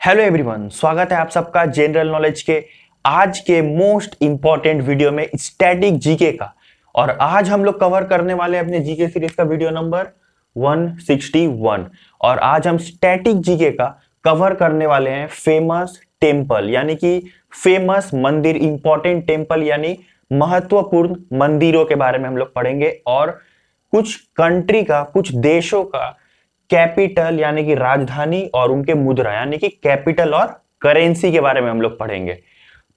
Hello everyone स्वागत है आप सबका जनरल नॉलेज के। आज के मोस्ट इंपॉर्टेंट वीडियो में स्टैटिक जीके का। और आज हम लोग कवर करने वाले हैं अपने जीके सीरीज़ का वीडियो नंबर 161 और आज हम स्टैटिक जीके का कवर करने वाले हैं फ़ेमस टेंपल यानी कि फ़ेमस मंदिर इंपॉर्टेंट टेंपल यानी महत्वपूर्ण मंदिरों के बारे में हम लोग पढ़ेंगे। और कुछ कंट्री का, कुछ देशों का कैपिटल यानी कि राजधानी और उनके मुद्रा, यानी कि कैपिटल और करेंसी के बारे में हम लोग पढ़ेंगे।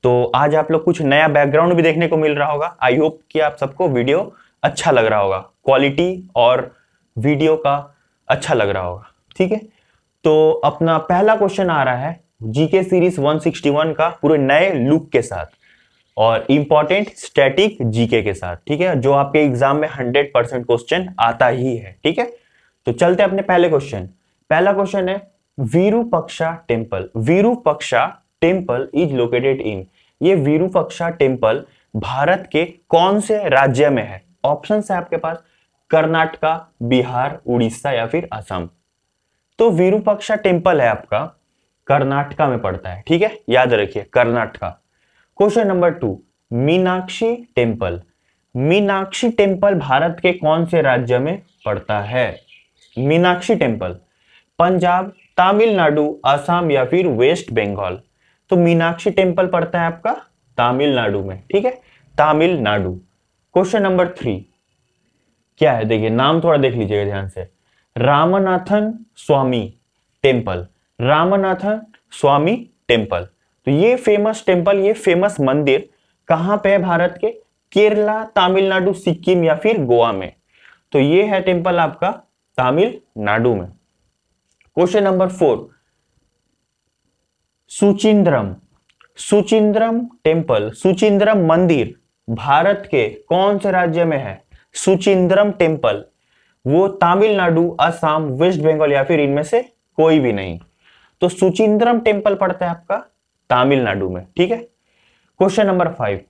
तो आज आप लोग कुछ नया बैकग्राउंड भी देखने को मिल रहा होगा। आई होप कि आप सबको वीडियो अच्छा लग रहा होगा। क्वालिटी और वीडियो का अच्छा लग रहा होगा। ठीक है? तो अपना पहला क्वेश्चन आ रहा है जीके सीरीज़ 161 का पूरे नए लुक के साथ और इंपॉर्टेंट स्टैटिक जीके के साथ। ठीक है? जो आपके एग्ज़ाम में 100 परसेंट क्वेश्चन आता ही है। ठीक है? तो चलते अपने पहले क्वेश्चन पहला क्वेश्चन है Virupaksha temple. Virupaksha temple is located in ये वीरूपक्षा टेंपल भारत के कौन से राज्य में है? ऑप्शन है आपके पास, कर्नाटका, बिहार, उड़ीसा या फिर असम. तो वीरूपक्षा टेंपल है आपका, कर्नाटका में पड़ता है, ठीक है? याद रखिए, Karnataka. Question number two Meenakshi temple. Meenakshi temple Bharat के कौन से राज्य में पड़ता है? मीनाक्षी टेंपल पंजाब, तमिलनाडु असम या फिर वेस्ट बंगाल। तो मीनाक्षी टेंपल पड़ता है आपका तमिलनाडु में, ठीक है? तमिलनाडु। Question number three. क्या है? देखिए, नाम थोड़ा देख लीजिएगा ध्यान से। रामनाथन स्वामी टेंपल रामनाथन स्वामी टेंपल तो ये फ़ेमस टेंपल ये फ़ेमस मंदिर कहाँ पे है भारत के? केरला, तमिलनाडु, सिक्किम या फिर गोवा में। तो ये है टेंपल आपका तमिलनाडु में। Question number four Suchindram. Suchindram temple Suchindram मंदिर भारत के कौन से राज्य में है? सुचिंद्रम टेंपल वो तमिलनाडु असम, वेस्ट बंगाल या फिर इनमें से कोई भी नहीं। तो सुचिंद्रम टेंपल पड़ता है आपका तमिलनाडु में, ठीक है? Question number five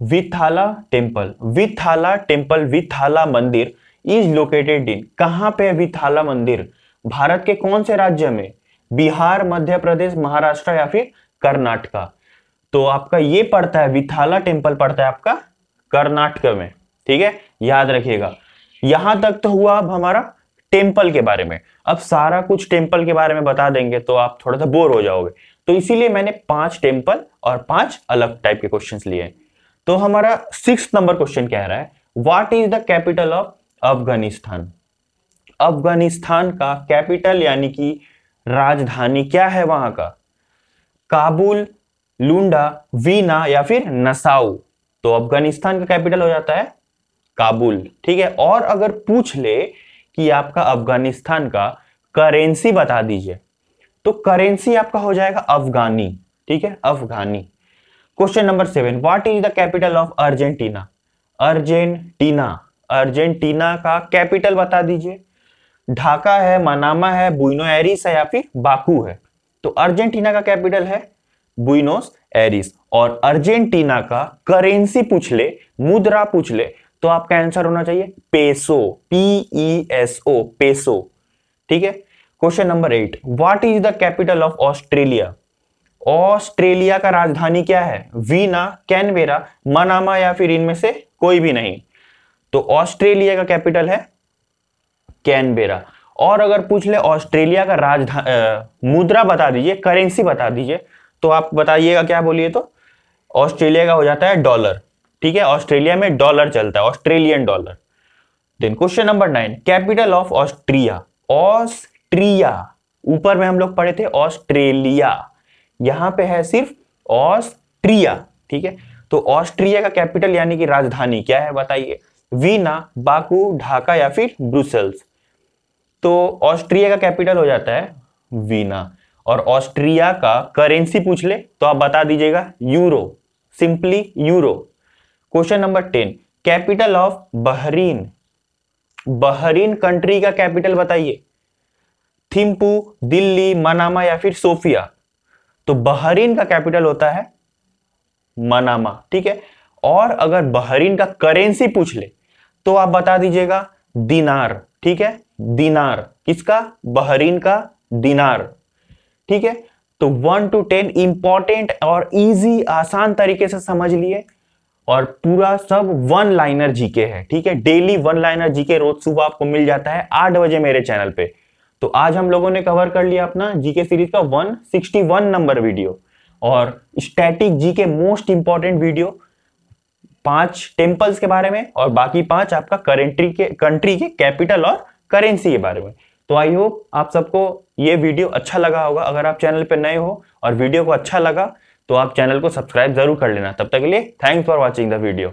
Vithala temple Vithala temple Vithala मंदिर इज़ लोकेटेड इन कहाँ पे विथाला मंदिर? भारत के कौन से राज्य में? बिहार, मध्य प्रदेश, महाराष्ट्र या फिर कर्नाटका? तो आपका ये पड़ता है, विथाला टेंपल पड़ता है आपका कर्नाटक में, ठीक है? याद रखिएगा। यहाँ तक तो हुआ अब हमारा टेंपल के बारे में। अब सारा कुछ टेंपल के बारे में बता देंगे तो आप थोड़ा सा बोर हो जाओगे। तो इसीलिए मैंने पाँच टेंपल और पाँच अलग टाइप के क्वेश्चंस लिए तो हमारा सिक्स नंबर क्वेश्चन कह रहा है? What is the capital of Afghanistan. Afghanistan का कैपिटल यानी कि राजधानी क्या है वहाँ का? काबुल, लुंडा, वीना या फिर नसाउ। तो अफ़गानिस्तान का कैपिटल हो जाता है काबुल, ठीक है? और अगर पूछ ले कि आपका अफ़गानिस्तान का करेंसी बता दीजिए तो करेंसी आपका हो जाएगा अफगानी, ठीक है? Afghani. Question number seven what is the capital of Argentina Argentina Argentina का कैपिटल बता दीजिए। ढाका है, मनामा है, बुइनो एरिस है या फिर बाकू है। तो अर्जेंटीना का कैपिटल है बुइनोस एरिस। और अर्जेंटीना का करेंसी पूछ ले मुद्रा पूछ ले तो आपका आंसर होना चाहिए peso P E S O, peso. ठीक है? Question number eight what is the capital of Australia Australia का राजधानी क्या है? वीना कैनवेरा मनामा या फिर इनमें से कोई भी नहीं। तो ऑस्ट्रेलिया का कैपिटल है कैनबेरा। और अगर पूछ ले ऑस्ट्रेलिया का राजधानी मुद्रा बता दीजिए, करेंसी बता दीजिए तो आप बताइएगा क्या बोलिए तो? ऑस्ट्रेलिया का हो जाता है डॉलर, ठीक है? ऑस्ट्रेलिया में डॉलर चलता है, Australian dollar. Then question number nine, capital of Austria Austria, ऊपर में हम लोग पढ़े थे ऑस्ट्रेलिया, यहाँ पे है सिर्फ़ ऑस्ट्रिया, ठीक है? तो ऑस्ट्रिया का कैपिटल यानी कि राजधानी क्या है बताइए? वीना, बाकू, ढाका या फिर ब्रुसेल्स। तो ऑस्ट्रिया का कैपिटल हो जाता है वीना। और ऑस्ट्रिया का करेंसी पूछ ले तो आप बता दीजिएगा, euro, simply euro. Question number ten, capital of Bahrain. Bahrain country का कैपिटल बताइए। थिम्पू, दिल्ली, मनामा या फिर सोफिया? तो बहरीन का कैपिटल होता है मनामा, ठीक है? और अगर बहरीन का करेंसी पूछ ले तो आप बता दीजिएगा दिनार, ठीक है? दिनार। किसका? बहरीन का दिनार। ठीक है? तो वन टू टेन इंपॉर्टेंट और इजी, आसान तरीके से समझ लिए और पूरा सब वन लाइनर जीके है, ठीक है? डेली वन लाइनर जीके रोज सुबह आपको मिल जाता है आठ बजे मेरे चैनल पे। तो आज हम लोगों ने कवर कर लिया अपना जीके सीरीज़ का 161 नंबर वीडियो और static GK most important video पाँच टेम्पल्स के बारे में और बाकी पाँच आपका करेंट्री के कंट्री के कैपिटल और करेंसी के बारे में। तो आई होप आप सबको ये वीडियो अच्छा लगा होगा। अगर आप चैनल पर नए हो और वीडियो को अच्छा लगा तो आप चैनल को सब्सक्राइब ज़रूर कर लेना। तब तक के लिए thanks for watching the video